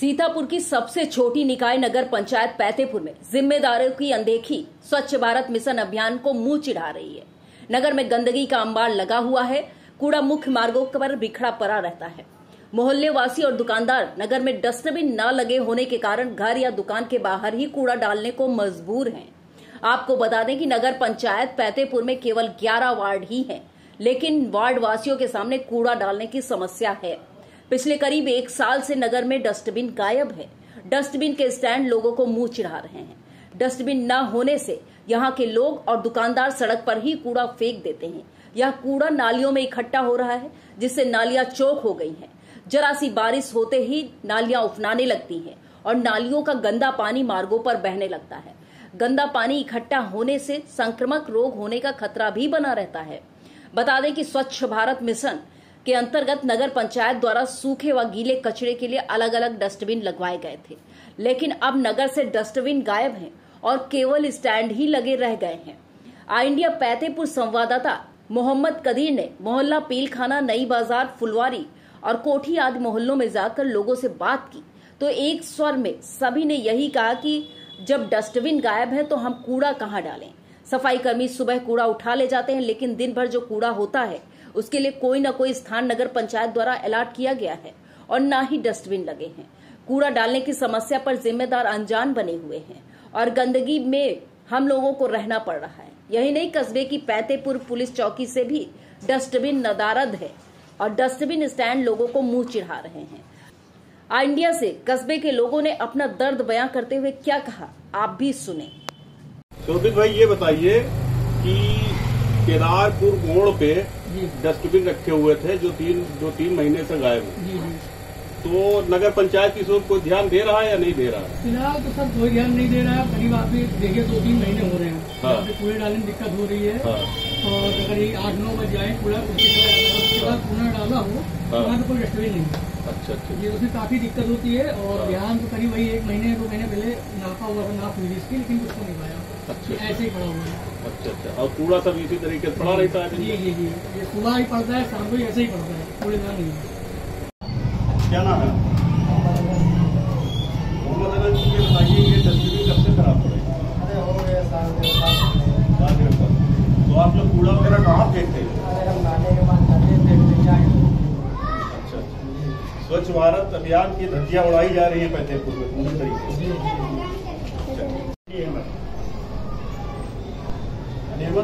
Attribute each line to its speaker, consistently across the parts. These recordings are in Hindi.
Speaker 1: सीतापुर की सबसे छोटी निकाय नगर पंचायत पैतेपुर में जिम्मेदारों की अनदेखी, स्वच्छ भारत मिशन अभियान को मुँह चिढ़ा रही है। नगर में गंदगी का अंबार लगा हुआ है, कूड़ा मुख्य मार्गों पर बिखरा पड़ा रहता है। मोहल्ले वासी और दुकानदार नगर में डस्टबिन न लगे होने के कारण घर या दुकान के बाहर ही कूड़ा डालने को मजबूर हैं। आपको बता दें कि नगर पंचायत पैतेपुर में केवल 11 वार्ड ही हैं, लेकिन वार्ड वासियों के सामने कूड़ा डालने की समस्या है। पिछले करीब एक साल से नगर में डस्टबिन गायब है। डस्टबिन के स्टैंड लोगों को मुँह चिढ़ा रहे हैं। डस्टबिन न होने से यहाँ के लोग और दुकानदार सड़क पर ही कूड़ा फेंक देते हैं। यह कूड़ा नालियों में इकट्ठा हो रहा है, जिससे नालियाँ चौक हो गई हैं। जरा सी बारिश होते ही नालियाँ उफनाने लगती हैं और नालियों का गंदा पानी मार्गों पर बहने लगता है। गंदा पानी इकट्ठा होने से संक्रमक रोग होने का खतरा भी बना रहता है। बता दें कि स्वच्छ भारत मिशन के अंतर्गत नगर पंचायत द्वारा सूखे व गीले कचरे के लिए अलग अलग डस्टबिन लगवाए गए थे। लेकिन अब नगर से डस्टबिन गायब हैं और केवल स्टैंड ही लगे रह गए हैं। आई इंडिया पैतेपुर संवाददाता मोहम्मद कदीर ने मोहल्ला पीलखाना, नई बाज़ार, फुलवारी और कोठी आदि मोहल्लों में जाकर लोगों से बात की। तो एक स्वर में सभी ने यही कहा कि जब डस्टबिन गायब है तो हम कूड़ा कहाँ डालें? सफ़ाई कर्मी सुबह कूड़ा उठा ले जाते हैं, लेकिन दिन भर जो कूड़ा होता है उसके लिए कोई न कोई स्थान नगर पंचायत द्वारा अलर्ट किया गया है और न ही डस्टबिन लगे हैं। कूड़ा डालने की समस्या पर जिम्मेदार अनजान बने हुए हैं और गंदगी में हम लोगों को रहना पड़ रहा है। यही नहीं, कस्बे की पैतेपुर पुलिस चौकी से भी डस्टबिन नदारद है और डस्टबिन स्टैंड लोगों को मुँह चिढ़ा रहे हैं। इंडिया से कस्बे के लोगों ने अपना दर्द बयां करते हुए क्या कहा? आप भी सुने।
Speaker 2: भाई, ये बताइए कि केदारपुर मोड़ पे डस्टबिन रखे हुए थे जो तीन जो तीन महीने से गायब हैं। तो नगर पंचायत की ओर कोई ध्यान दे रहा है या नहीं दे रहा है?
Speaker 3: फ़िलहाल तो सर कोई ध्यान नहीं दे रहा है। करीब आप देखिए दो तीन महीने हो रहे हैं।
Speaker 2: हाँ।
Speaker 3: कूड़े डालने में दिक्कत हो रही है।
Speaker 2: हाँ।
Speaker 3: और अगर ये आठ नौ बजे आए कूड़ा कूड़ा डाला हो तो
Speaker 2: हाँ।
Speaker 3: वहाँ तो कोई डस्टबिन नहीं
Speaker 2: अच्छा अच्छा।
Speaker 3: ये उसमें काफ़ी दिक्कत होती है और। ध्यान तो करीब वही एक महीने दो महीने पहले नापा हुआ नाप हुई इसकी लेकिन कुछ नहीं पाया। ऐसे ही पड़ा हुआ है।
Speaker 2: अच्छा अच्छा। और कूड़ा सब इसी तरीके से पड़ा रहता है?
Speaker 3: जी जी जी। ये सुबह ही पड़ता है शाम को ही ऐसे ही पड़ता है। कूड़ेदान नहीं
Speaker 2: क्या नाम है? मोहम्मद अनस ये बताइए ये डस्टबिन कब से खराब
Speaker 4: हो।
Speaker 2: तो आप लोग कूड़ा वगैरह कहाँ फेंकते हैं?
Speaker 4: हैं
Speaker 2: अच्छा अच्छा। स्वच्छ भारत अभियान की धज्जियाँ उड़ाई जा रही है फतेहपुर में पूरी तरीके से।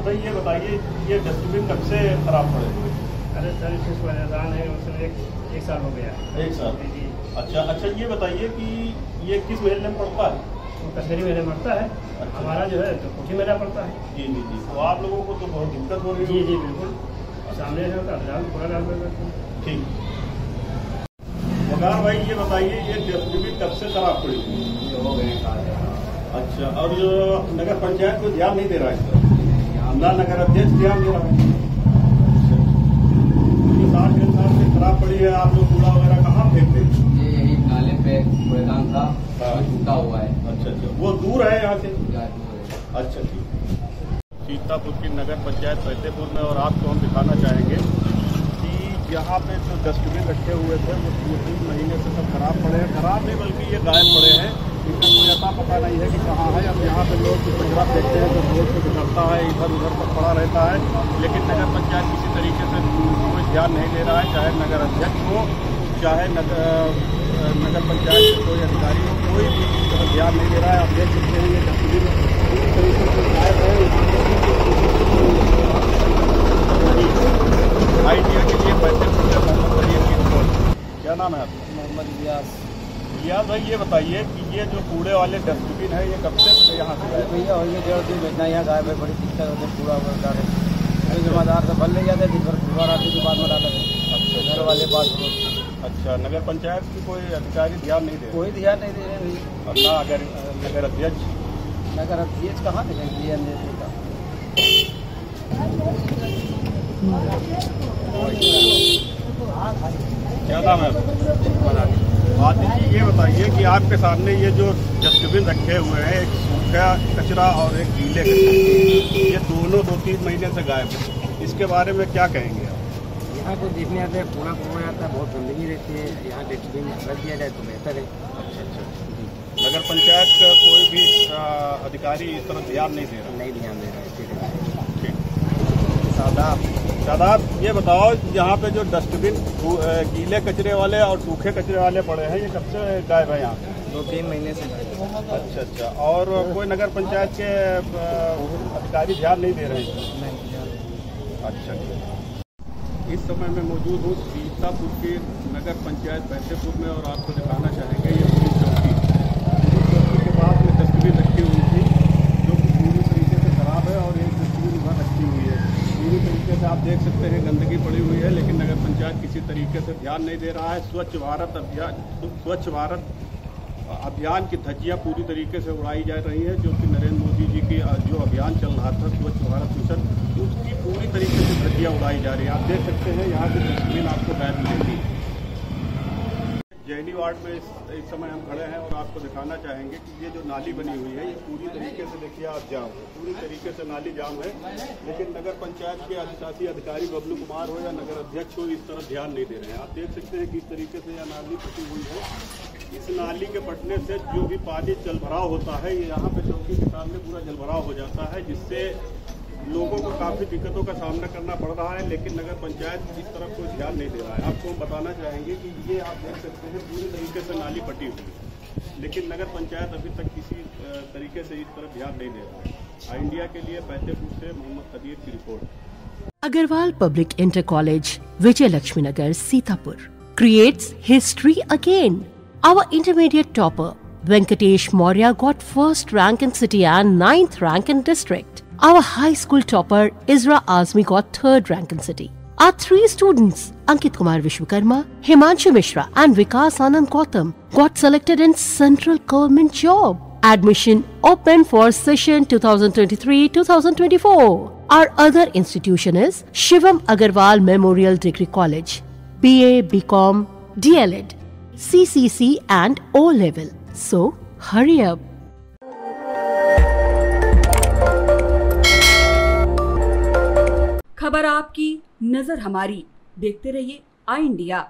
Speaker 2: भाई ये बताइए ये डस्टबिन कब से खराब पड़े? हुए
Speaker 5: अरे सर इसमें परेशान है उसमें एक एक साल हो गया।
Speaker 2: एक साल?
Speaker 5: जी
Speaker 2: अच्छा अच्छा ये बताइए कि ये किस महीने में पड़ता है?
Speaker 5: वो कश्मीरी मेले पड़ता है। अच्छा। हमारा जो है तो कोठी मेला पड़ता है।
Speaker 2: जी जी जी। तो आप लोगों को तो बहुत दिक्कत हो रही है
Speaker 5: जी जी बिल्कुल। सामने से होता है पूरा डाल देते हैं।
Speaker 2: ठीक। मकार भाई ये बताइए ये डस्टबिन कब से खराब पड़ी? हुई? हो
Speaker 4: गए
Speaker 2: अच्छा और जो नगर पंचायत को ध्यान नहीं दे रहा है इस नगर अध्यक्ष ध्यान दे रहा है ये साल डेढ़ साल से खराब पड़ी है आप लोग कूड़ा वगैरह कहाँ फेंकते हैं?
Speaker 6: ये यही नाले पे कूड़ेदान था
Speaker 2: हाँ।
Speaker 6: टूटा हुआ है।
Speaker 2: अच्छा अच्छा। वो दूर है यहाँ से? अच्छा ठीक। सीतापुर की नगर पंचायत फतेहपुर में और आपको हम दिखाना चाहेंगे कि यहाँ पे जो डस्टबिन रखे हुए थे वो दो तीन महीने से सब खराब पड़े हैं। खराब नहीं बल्कि ये गायब पड़े हैं। इनका कोई ऐसा पता नहीं है कि कहाँ है। अब यहाँ पे लोग कचरा फेंकते हैं तो रोड पे बिखरता है, इधर उधर पर पड़ा रहता है, लेकिन नगर पंचायत किसी तरीके से कोई ध्यान नहीं दे रहा है, चाहे नगर अध्यक्ष हो, चाहे नगर पंचायत के कोई अधिकारी हो, कोई भी ध्यान नहीं दे रहा है, आप देख सकते हैं ये गायब है। आइडिया के लिए पैसे क्या नाम है आपका?
Speaker 4: मोहम्मद रियाज
Speaker 2: रियाज भाई ये बताइए कि ये जो कूड़े वाले डस्टबिन है ये कब से यहाँ से
Speaker 4: भैया और ये डेढ़ दिन महीना यहाँ गायब है बड़ी दिक्कत होती है पूरा वर्ग डाले जमादार से भर ले जाते दिन भर फुलवार आते के बाद में डालते
Speaker 2: अच्छा
Speaker 4: घर वाले बात
Speaker 2: अच्छा नगर पंचायत की कोई अधिकारी ध्यान नहीं दे
Speaker 4: कोई ध्यान नहीं दे रहे हैं
Speaker 2: और ना अगर नगर अध्यक्ष?
Speaker 4: नगर अध्यक्ष कहाँ देखें डी एन देता
Speaker 2: क्या नाम है? आदित्य जी ये बताइए कि आपके सामने ये जो डस्टबिन रखे हुए हैं एक सूखा कचरा और एक गीले कचरा ये दोनों दो तीन महीने से गायब है। इसके बारे में क्या कहेंगे आप?
Speaker 4: यहाँ को देखने आते हैं कूड़ा कूड़ा आता है बहुत गंदगी रहती है यहाँ डस्टबिन रख दिया जाए तो बेहतर है।
Speaker 2: अच्छा नगर पंचायत का कोई भी अधिकारी इस तरह ध्यान नहीं दे रहा?
Speaker 4: नहीं ध्यान दे रहा है लिए
Speaker 2: शादाब शादाब ये बताओ यहाँ पे जो डस्टबिन गीले कचरे वाले और सूखे कचरे वाले पड़े हैं ये कब से गायब है यहाँ? पे?
Speaker 4: दो तीन महीने से।
Speaker 2: अच्छा अच्छा। और कोई नगर पंचायत के अधिकारी ध्यान नहीं दे रहे हैं? अच्छा इस समय मैं मौजूद हूँ सीतापुर के नगर पंचायत बैसेपुर में और आपको दिखाना चाहेंगे। ये पुलिस चौकी पुलिस चौकी के पास में डस्टबिन रखी हुई थी जो कि पूरी तरीके से खराब है और एक डस्टबिन वहाँ रखी हुई है पूरी तरीके से आप देख सकते हैं गंदगी पड़ी हुई है लेकिन नगर पंचायत किसी तरीके से ध्यान नहीं दे रहा है। स्वच्छ भारत अभियान, स्वच्छ भारत अभियान की धज्जियाँ पूरी तरीके से उड़ाई जा रही है, जो कि नरेंद्र मोदी जी की जो अभियान चल रहा था, स्वच्छ भारत मिशन, उसकी पूरी तरीके से धज्जियाँ उड़ाई जा रही है। आप देख सकते हैं, यहाँ की तस्वीर आपको बैठ मिलेगी। जैनी वार्ड में इस, इस समय हम खड़े हैं और आपको दिखाना चाहेंगे कि ये जो नाली बनी हुई है ये पूरी तरीके से देखिए आप जाम है। पूरी तरीके से नाली जाम है लेकिन नगर पंचायत के अधिशासी अधिकारी बबलू कुमार हो या नगर अध्यक्ष हो इस तरफ़ ध्यान नहीं दे रहे हैं। आप देख सकते हैं किस तरीके से यह नाली फटी हुई है। इस नाली के फटने से जो भी पानी जलभराव होता है ये यहाँ पे चौकी के सामने पूरा जलभराव हो जाता है जिससे लोगों को काफ़ी दिक्कतों का सामना करना पड़ रहा है, लेकिन नगर पंचायत इस तरफ़ कोई ध्यान नहीं दे रहा है। आपको हम बताना चाहेंगे कि ये आप देख सकते हैं, पूरी तरीके से नाली पटी हुई है, लेकिन नगर पंचायत अभी तक किसी तरीके से इस तरफ़ ध्यान नहीं दे रहा है। आई इंडिया के लिए पहले पूछे मोहम्मद कदीर की report.
Speaker 7: Agrawal public inter college Vijay Laxmi Nagar Sitapur. Creates history again our intermediate topper Venkatesh Maurya got first rank in city and ninth rank in district Our high school topper, Isra Azmi, got third rank in city. Our three students, Ankit Kumar Vishwakarma, Himanshu Mishra, and Vikas Anand Gautam, got selected in central government job. Admission open for session 2023-2024. Our other institution is Shivam Agarwal Memorial Degree College, BA, BCom, DLED, CCC and O level. So hurry up.
Speaker 8: खबर आपकी नज़र हमारी। देखते रहिए आई इंडिया।